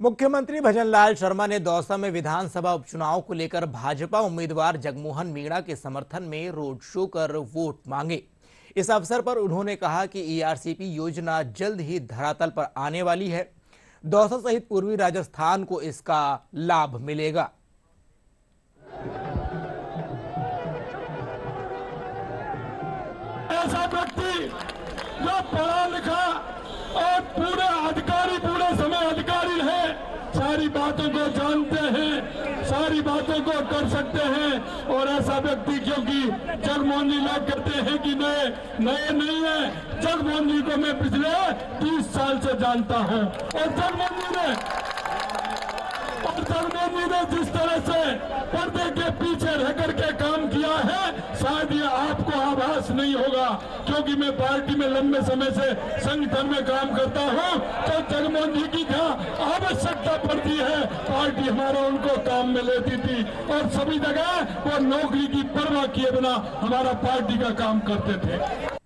मुख्यमंत्री भजनलाल शर्मा ने दौसा में विधानसभा उपचुनाव को लेकर भाजपा उम्मीदवार जगमोहन मीणा के समर्थन में रोड शो कर वोट मांगे। इस अवसर पर उन्होंने कहा कि ईआरसीपी योजना जल्द ही धरातल पर आने वाली है। दौसा सहित पूर्वी राजस्थान को इसका लाभ मिलेगा। ऐसा व्यक्ति जो पढ़ा लिखा और पूरे अधिकारी पूरे समय अधिकारी है सारी बातों को जानते हैं, सारी बातों को कर सकते हैं और ऐसा व्यक्ति क्योंकि जगमोहन लोग कहते हैं कि नए नए नहीं है। जगमोहन जी को मैं पिछले तीस साल से जानता हूँ। और जगमोहन जी ने, और जगमोहन जी ने जिस तरह से पर्दे के पीछे रह करके काम किया है, शायद ये आपको आभास नहीं होगा। क्योंकि मैं पार्टी में लंबे समय से संगठन में काम करता हूँ तो जगमोहन जी की आवश्यकता पड़ती है। पार्टी हमारा उनको काम में लेती थी। और सभी जगह वो नौकरी की परवाह किए बिना हमारा पार्टी का काम करते थे।